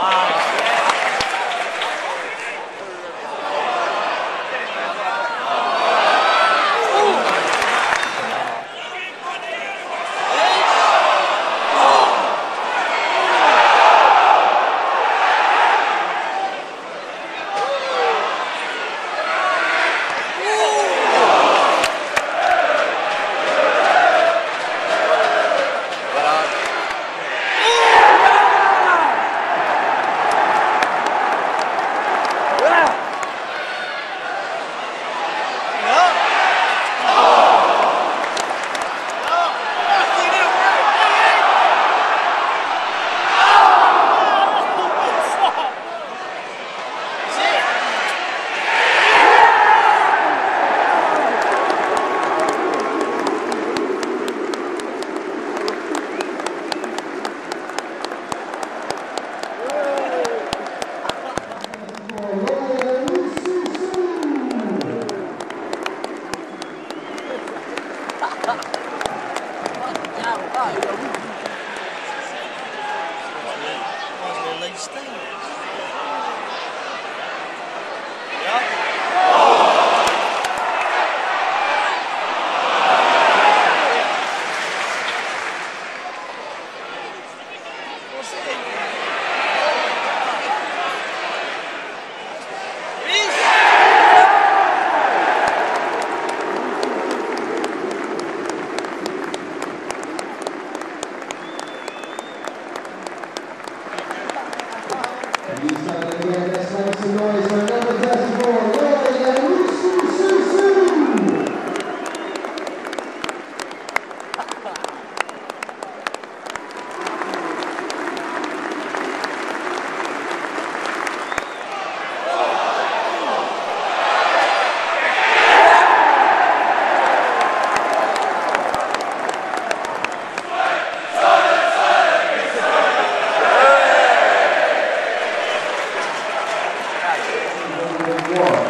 와. Lista de one.